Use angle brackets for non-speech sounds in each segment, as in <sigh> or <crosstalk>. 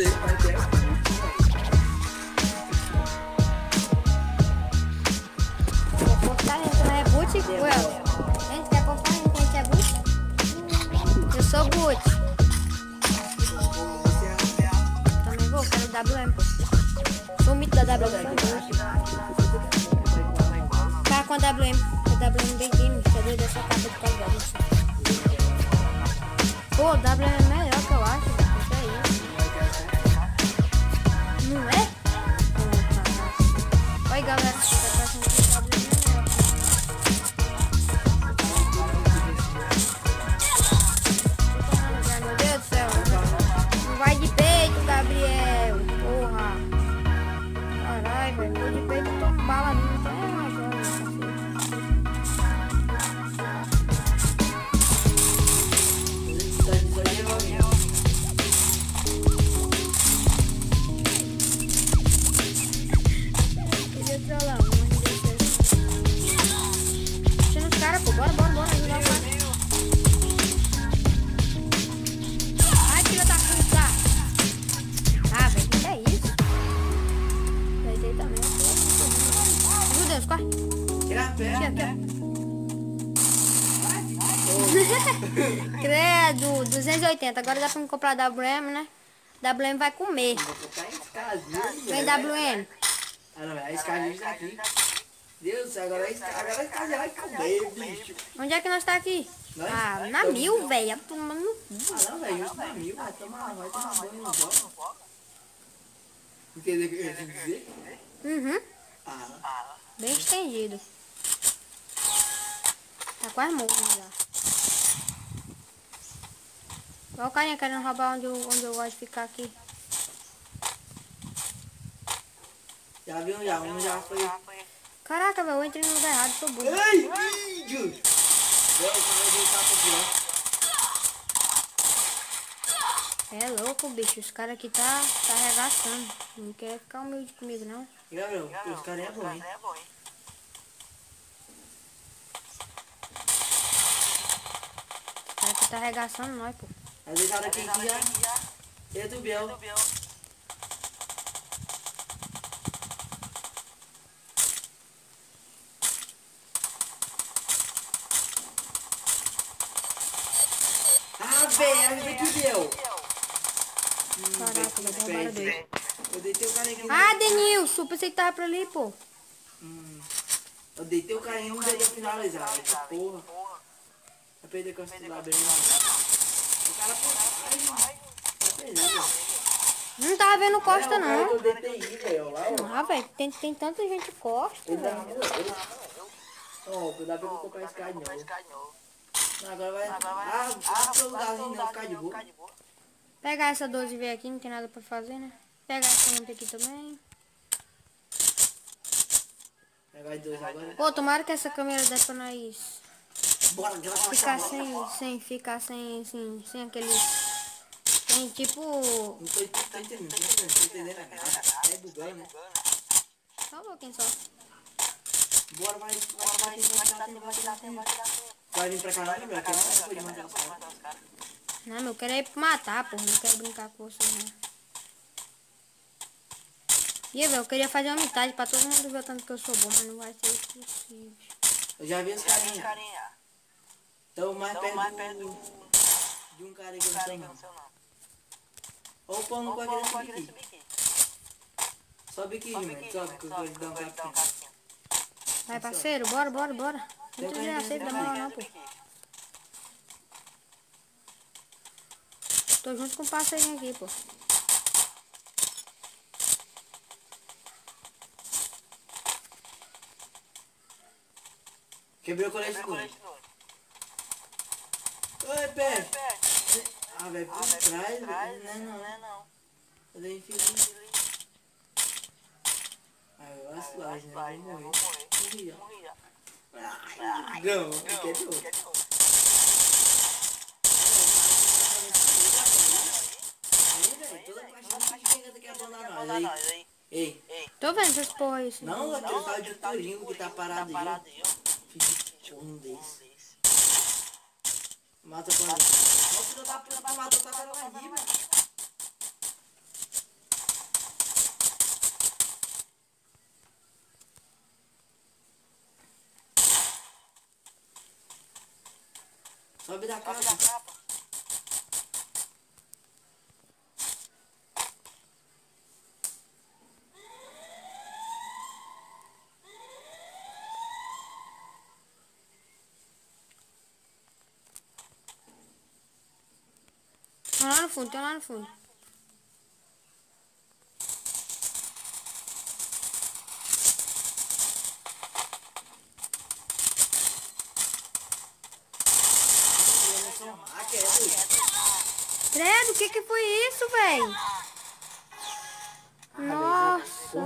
é, né? é Eu sou Gucci. Também vou, quero WM. Sou mito da WM. Tá com a WM. o é WM bem game, cadê dessa capa que tá? Pô, WM. <laughs> Credo, 280. Agora dá pra me comprar WM, né? WM vai comer. Vem WM. Ah não, a escadinha tá aqui. Deus agora a escadinha a vai comer, bicho. Onde é que nós tá aqui? Nós? Ah, na mil, velho. Tomando no cu. Ah não, velho, é mil, vai tomar, vai tomar banho no jogo. Entendeu o que eu ia dizer? Uhum. Ah, Bem estendido. Tá quase morto já. Olha o carinha querendo roubar onde eu, onde eu gosto de ficar aqui. já viu, já, um já foi. Caraca, velho, eu entrei no lugar errado, sou burro. Ei, vídeo! Eu vou deitar pra tirar. É louco, bicho. Os caras aqui tá, tá arregaçando. Não quer ficar humilde comigo, não. Gabriel, os caras é bom, hein? Os caras aqui tá arregaçando nós, pô. Aqui já. É do Biel. Ah, velho, ajuda aqui, Biel. Caraca, velho, roubaram dois. Eu deitei o cara aqui. Ah, Denilson, pensei que tava por ali, pô. Hum. Eu deitei o cara em um finalizar. Essa porra. Vai perder com esse lá Não tava vendo Costa, É, não. Lá. Ah, velho, tem, tem tanta gente Costa, velho. Ó, dá pra comprar esse cara de novo. Não, Agora vai. Ah, ah, não, ficar de boa. Pegar essa 12 v aqui, não tem nada pra fazer, né? Pegar essa lampa aqui também. Pegar dois agora. Pô, tomara que essa câmera dê pra nós. Ficar sem, sem, ficar sem, sem, sem aquele... Sem, tipo... Não tô, tô entendendo, tô entendendo, tô entendendo nada. É bugando, né? Só um pouquinho só. Bora, vai, bora, vai, vai, tirar tempo, vai tirar tempo. Vai vir pra cá, não, meu? Que não pode matar os caras. Não, meu, eu quero é ir pra matar, porra. Não quero brincar com vocês, não. E velho, eu queria fazer uma amizade pra todo mundo ver o tanto que eu sou bom, mas não vai ser possível. Eu já vi os carinha. Estão mais perto do... de um cara aí que eu não sei não. Olha o pão no quadrilho subir aqui. Sobe aqui, mano. Sobe que eu vou dar um capinho. Vai, parceiro, bora, bora, bora. Não tem aceito da mão, não, pô. Tô junto com o parceirinho aqui, pô. Quebrei o colete do Oi, pé. Ah, velho, por trás, velho. Não é não. Eu dei aqui. Ah, eu acho lá, né? Eu vou morrer. Morri, ó. Ai, não, não quer de outro. Aí, velho, toda caixinha que chega tem que abandonar nós. Aí, ei, Tô vendo essas porra aí. não, aquele tal de Turinho que tá parado aí. Filho um desse. Mata pra mim. O filho da puta tá matando, tá vendo uma. Sobe da capa. Tem lá no fundo, tem lá no fundo. Ah, é. Credo, o que que foi isso, velho? Nossa.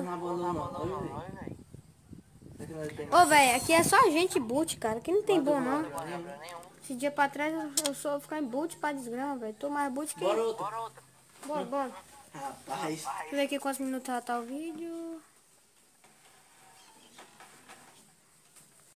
Ô, velho, aqui é só gente boot, cara. Aqui não tem bom, não. Esse dia pra trás eu- só ficar em boot pra desgrama, velho. Tô mais boot que... Bora outro. Bora, bora. Rapaz. Deixa eu ver aqui quantos minutos já tá o vídeo.